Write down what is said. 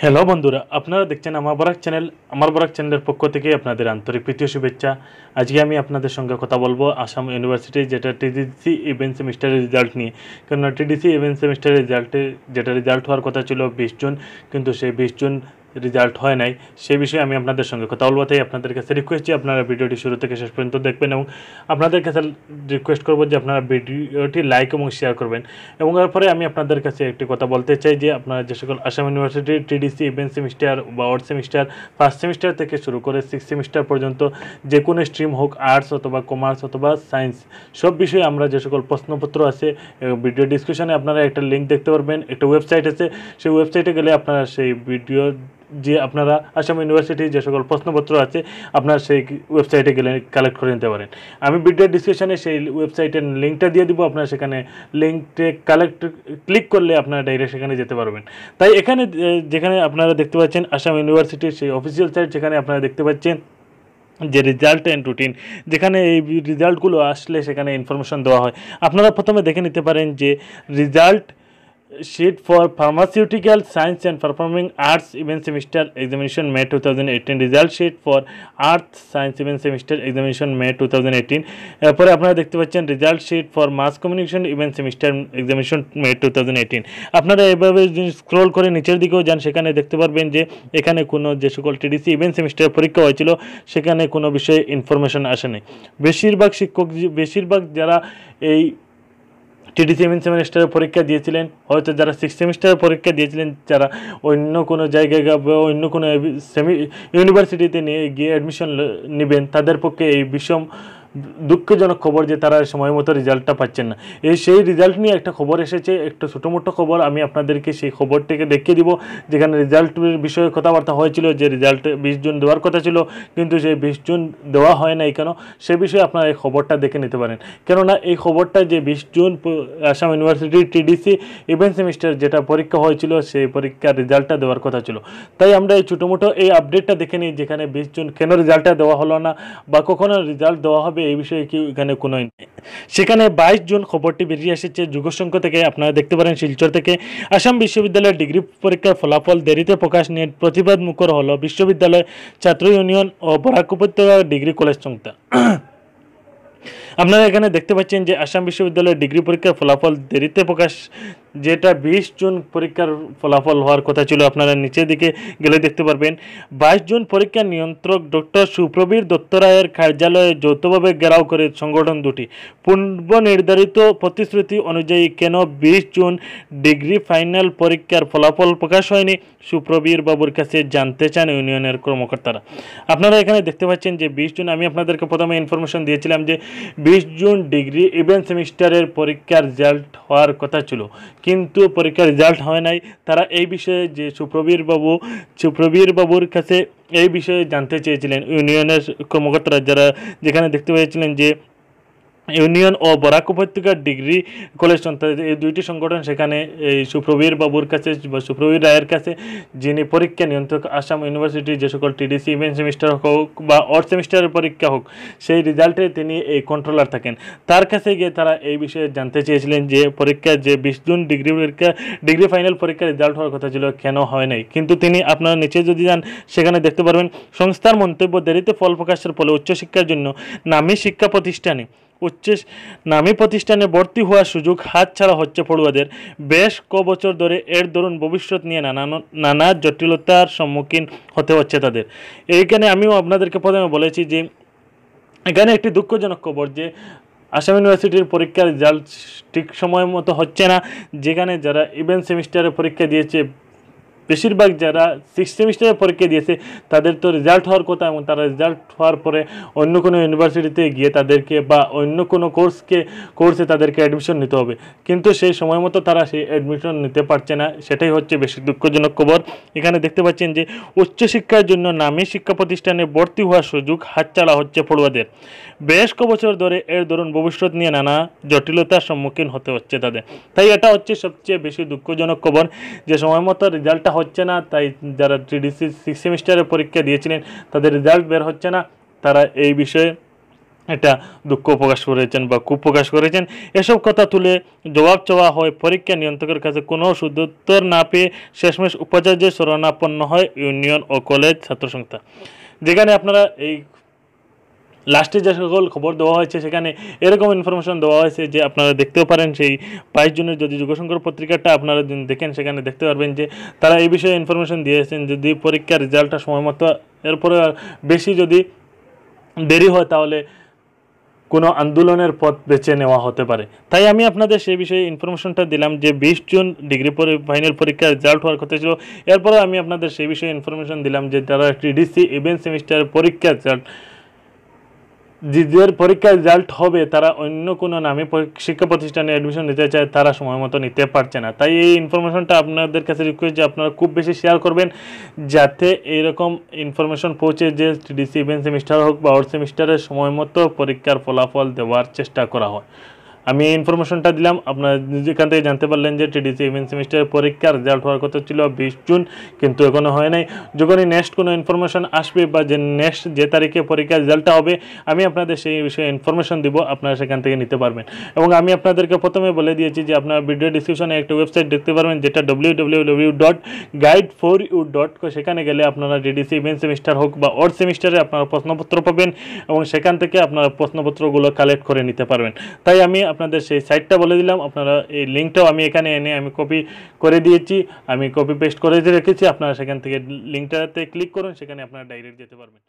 Hello বন্ধুরা। আপনারা দেখছেন আমার বরাক চ্যানেল। আমার বরাক চ্যানেলের পক্ষ থেকে আপনাদের আন্তরিক প্রীতীয় শুভেচ্ছা। আজকে আমি আপনাদের সঙ্গে কথা বলব আসাম ইউনিভার্সিটি, যেটা টিডিসি ইভেন্ট সেমিস্টারের রেজাল্ট নিয়ে। কেননা টিডিসি ইভেন্ট সেমিস্টারের রেজাল্টে যেটা রেজাল্ট হওয়ার কথা ছিল বিশ জুন, কিন্তু সেই বিশ জুন রেজাল্ট হয় নাই সেই বিষয়ে আমি আপনাদের সঙ্গে কথা বলব। তাই আপনাদের কাছে রিকোয়েস্ট যে আপনারা ভিডিওটি শুরু থেকে শেষ পর্যন্ত দেখবেন এবং আপনাদের কাছে রিকোয়েস্ট করব যে আপনারা ভিডিওটি লাইক এবং শেয়ার করবেন। এবং এরপরে আমি আপনাদের কাছে একটি কথা বলতে চাই যে আপনারা যে সকল Assam university TDC even semester বা ওয়ার্ড সেমিস্টার ফার্স্ট সেমিস্টার থেকে শুরু করে সিক্স সেমিস্টার পর্যন্ত যে কোনো স্ট্রিম হোক আর্টস অথবা কমার্স অথবা সায়েন্স সব বিষয়ে আমরা যে সকল প্রশ্নপত্র আছে ভিডিও ডিসকাশনে আপনারা একটা লিঙ্ক দেখতে পারবেন। একটা ওয়েবসাইট আছে, সেই ওয়েবসাইটে গেলে আপনারা সেই ভিডিও যে আপনারা আসাম ইউনিভার্সিটির যে সকল প্রশ্নপত্র আছে, আপনারা সেই ওয়েবসাইটে গেলে কালেক্ট করে নিতে পারেন। আমি ভিডিও ডিসক্রিপশনে সেই ওয়েবসাইটের লিঙ্কটা দিয়ে দিব, আপনারা সেখানে লিঙ্কটে কালেক্ট ক্লিক করলে আপনারা ডাইরেক্ট সেখানে যেতে পারবেন। তাই এখানে যেখানে আপনারা দেখতে পাচ্ছেন আসাম ইউনিভার্সিটির সেই অফিসিয়াল সাইট সেখানে আপনারা দেখতে পাচ্ছেন যে রেজাল্ট অ্যান্ড রুটিন যেখানে এই রেজাল্টগুলো আসলে সেখানে ইনফরমেশন দেওয়া হয়। আপনারা প্রথমে দেখে নিতে পারেন যে result sheet for pharmaceutical science and performing arts event semester examination may 2018 result sheet for arts science event semester examination may 2018 এরপরে আপনারা দেখতে পাচ্ছেন result sheet for mass communication even semester examination May two thousand আপনারা এভাবে scroll করে নিচের দিকেও যান, সেখানে দেখতে পারবেন যে এখানে কোনো যে সকল টিডিসি ইভেন্ট সেমিস্টার পরীক্ষা হয়েছিল, সেখানে কোনো বিষয়ে ইনফরমেশন আসেনি। বেশিরভাগ শিক্ষক, বেশিরভাগ যারা এই টিডি সেভেন সেমিস্টারের পরীক্ষা দিয়েছিলেন। হয়তো যারা সিক্স সেমিস্টারের পরীক্ষা দিয়েছিলেন, যারা অন্য কোনো জায়গায় বা অন্য কোনো সেমি ইউনিভার্সিটিতে নিয়ে গিয়ে অ্যাডমিশন নেবেন, তাদের পক্ষে এই বিষম দুঃখজনক খবর যে তারা সময় মতো রেজাল্টটা পাচ্ছেন না। এই সেই রেজাল্ট নিয়ে একটা খবর এসেছে, একটা ছোটো মোটো খবর, আমি আপনাদেরকে সেই খবরটিকে দেখিয়ে দিব। যেখানে রেজাল্টের বিষয়ে কথাবার্তা হয়েছিল যে রেজাল্ট বিশ জুন দেওয়ার কথা ছিল, কিন্তু সেই বিশ জুন দেওয়া হয় নাই কেন, সে বিষয়ে আপনারা এই খবরটা দেখে নিতে পারেন। কেননা এই খবরটা যে বিশ June Assam university TDC even semester যেটা পরীক্ষা হয়েছিল, সেই পরীক্ষার রেজাল্টটা দেওয়ার কথা ছিল। তাই আমরা এই ছোটো মোটো এই আপডেটটা দেখে নিই, যেখানে বিশ জুন কেন রেজাল্টটা দেওয়া হলো না, বা কখনো রেজাল্ট দেওয়া হবে এই বিষয়ে কি এখানে কোনো সেখানে বাইশ জুন খবরটি বেরিয়ে এসেছে। যুগসংখ্য থেকে আপনারা দেখতে পারেন শিলচর থেকে। আসাম বিশ্ববিদ্যালয়ের ডিগ্রি পরীক্ষার ফলাফল দেরিতে প্রকাশ নিয়ে প্রতিবাদ মুখর হলো বিশ্ববিদ্যালয় ছাত্র ইউনিয়ন ও বরাক উপত্যকা ডিগ্রি কলেজ সংস্থা। আপনারা এখানে দেখতে পাচ্ছেন যে আসাম বিশ্ববিদ্যালয়ের ডিগ্রি পরীক্ষার ফলাফল দেরিতে প্রকাশ যেটা বিশ জুন পরীক্ষার ফলাফল হওয়ার কথা ছিল, আপনারা নিচের দিকে গেলে দেখতে পারবেন। বাইশ জুন পরীক্ষা নিয়ন্ত্রক ডক্টর সুপ্রবীর দত্তরায়ের কার্যালয়ে যৌথভাবে ঘেরাও করে সংগঠন দুটি। পূর্ব নির্ধারিত প্রতিশ্রুতি অনুযায়ী কেন বিশ জুন ডিগ্রি ফাইনাল পরীক্ষার ফলাফল প্রকাশ হয়নি, সুপ্রবীর বাবুর কাছে জানতে চান ইউনিয়নের কর্মকর্তারা। আপনারা এখানে দেখতে পাচ্ছেন যে বিশ জুন, আমি আপনাদেরকে প্রথমে ইনফরমেশন দিয়েছিলাম যে বিশ জুন ডিগ্রি ইভেন্ট সেমিস্টারের পরীক্ষার রেজাল্ট হওয়ার কথা ছিল। কিন্তু পরীক্ষার রেজাল্ট হয় নাই। তারা এই বিষয়ে যে সুপ্রবীর বাবু, সুপ্রবীর বাবুর কাছে এই বিষয়ে জানতে চেয়েছিলেন। ইউনিয়নের কর্মকর্তারা যারা যেখানে দেখতে পেয়েছিলেন যে ইউনিয়ন ও বরাক উপত্যকার ডিগ্রি কলেজ এই দুইটি সংগঠন সেখানে এই সুপ্রবীর বাবুর কাছে বা সুপ্রবীর রায়ের কাছে, যিনি পরীক্ষা নিয়ন্ত্রক, আসাম ইউনিভার্সিটির যে সকল টিডিসি ইভেন্ট সেমিস্টার হোক বা অর্থ সেমিস্টারের পরীক্ষা হোক, সেই রেজাল্টে তিনি এই কন্ট্রোলার থাকেন। তার কাছে গিয়ে তারা এই বিষয়ে জানতে চেয়েছিলেন যে পরীক্ষা যে বিশ জুন ডিগ্রি পরীক্ষা, ডিগ্রি ফাইনাল পরীক্ষার রেজাল্ট হওয়ার কথা ছিল, কেন হয় নাই? কিন্তু তিনি আপনারা নিচে যদি যান, সেখানে দেখতে পারবেন, সংস্থার মন্তব্য দেরিতে ফল প্রকাশের ফলে উচ্চশিক্ষার জন্য নামী শিক্ষা প্রতিষ্ঠানে উচ্চ নামী প্রতিষ্ঠানে ভর্তি হওয়ার সুযোগ হাতছাড়া হচ্ছে পড়ুয়াদের। বেশ ক বছর ধরে এর দরুন ভবিষ্যৎ নিয়ে নানা নানা জটিলতার সম্মুখীন হতে হচ্ছে তাদের। এইখানে আমিও আপনাদেরকে প্রথমে বলেছি যে, এখানে একটি দুঃখজনক খবর যে, আসাম ইউনিভার্সিটির পরীক্ষার রেজাল্ট ঠিক সময় মতো হচ্ছে না, যেখানে যারা ইভেন্ট সেমিস্টারে পরীক্ষা দিয়েছে বেশিরভাগ যারা সিক্স সেমিস্টারের পরীক্ষা দিয়েছে, তাদের তো রেজাল্ট হওয়ার কথা এবং তারা রেজাল্ট হওয়ার পরে অন্য কোনো ইউনিভার্সিটিতে গিয়ে তাদেরকে বা অন্য কোনো কোর্সকে কোর্সে তাদেরকে অ্যাডমিশন নিতে হবে। কিন্তু সেই সময় মতো তারা সেই অ্যাডমিশন নিতে পারছে না, সেটাই হচ্ছে বেশি দুঃখজনক খবর। এখানে দেখতে পাচ্ছেন যে উচ্চশিক্ষার জন্য নামী শিক্ষা প্রতিষ্ঠানে ভর্তি হওয়ার সুযোগ হাতছাড়া হচ্ছে পড়ুয়াদের। বেশ ক বছর ধরে এর দরুন ভবিষ্যৎ নিয়ে নানা জটিলতার সম্মুখীন হতে হচ্ছে তাদের। তাই এটা হচ্ছে সবচেয়ে বেশি দুঃখজনক খবর যে সময় মতো রেজাল্টটা হচ্ছে না, তাই যারা টিডিসি সিক্স সেমিস্টারের পরীক্ষা দিয়েছিলেন, তাদের রেজাল্ট বের হচ্ছে না। তারা এই বিষয়ে এটা দুঃখ প্রকাশ করেছেন বা কুপ প্রকাশ করেছেন। এসব কথা তুলে জবাব চাওয়া হয় পরীক্ষা নিয়ন্ত্রকের কাছে কোনো সুদুত্তর না পেয়ে শেষমেশ উপাচার্যের শরণাপন্ন হয় ইউনিয়ন ও কলেজ ছাত্র সংস্থা। যেখানে আপনারা এই লাস্টে যে সকল খবর দেওয়া হয়েছে, সেখানে এরকম ইনফরমেশন দেওয়া হয়েছে যে আপনারা দেখতেও পারেন, সেই বাইশ জনের যদি যুগশঙ্কর পত্রিকাটা আপনারা দেখেন, সেখানে দেখতে পারবেন যে তারা এই বিষয়ে ইনফরমেশন দিয়েছেন যদি পরীক্ষার রেজাল্টটা সময় মতো, এরপরে বেশি যদি দেরি হয়, তাহলে কোনো আন্দোলনের পথ বেছে নেওয়া হতে পারে। তাই আমি আপনাদের সেই বিষয়ে ইনফরমেশনটা দিলাম যে বিশ জুন ডিগ্রি পরে ফাইনাল পরীক্ষার রেজাল্ট হওয়ার কথা ছিল। এরপরে আমি আপনাদের সেই বিষয়ে ইনফরমেশন দিলাম যে যারা টিডিসি ইভেন্ট সেমিস্টার পরীক্ষার রেজাল্ট যাদের পরীক্ষার রেজাল্ট হবে, তারা অন্য কোনো নামে শিক্ষা প্রতিষ্ঠানে অ্যাডমিশন নিতে চায়, তারা সময় মতো নিতে পারছে না। তাই এই ইনফরমেশনটা আপনাদের কাছে রিকোয়েস্ট যে আপনারা খুব বেশি শেয়ার করবেন, যাতে এইরকম ইনফরমেশন পৌঁছে যে টিডিসি সেমিস্টার হোক বা আউট সেমিস্টারের সময় মতো পরীক্ষার ফলাফল দেওয়ার চেষ্টা করা হয়। আমি এই ইনফরমেশনটা দিলাম। আপনারা যেখান থেকে জানতে পারলেন যে টিডিসি ইভেন্ট সেমিস্টারের পরীক্ষার রেজাল্ট হওয়ার কথা ছিল বিশ জুন, কিন্তু এখনও হয় নাই। যখনই নেক্সট কোনো ইনফরমেশন আসবে বা যে নেক্সট যে তারিখে পরীক্ষার রেজাল্টটা হবে, আমি আপনাদের সেই বিষয়ে ইনফরমেশন দিব, আপনারা সেখান থেকে নিতে পারবেন। এবং আমি আপনাদেরকে প্রথমে বলে দিয়েছি যে আপনারা ভিডিও ডিসক্রিপশনে একটা ওয়েবসাইট দেখতে পারবেন, যেটা W W W dot guide for you dot সেখানে গেলে আপনারা ডিডিসি ইভেন্ট সেমিস্টার হোক বা অড সেমিস্টারে আপনারা প্রশ্নপত্র পাবেন এবং সেখান থেকে আপনারা প্রশ্নপত্রগুলো কালেক্ট করে নিতে পারবেন। তাই আমি আপনাদের সেই সাইটটা বলে দিলাম। আপনারা এই লিঙ্কটাও আমি এখানে এনে আমি কপি করে দিয়েছি। আমি কপি পেস্ট করে রেখেছি। আপনারা সেখান থেকে লিঙ্কটাতে ক্লিক করুন, সেখানে আপনারা ডাইরেক্ট যেতে পারবেন।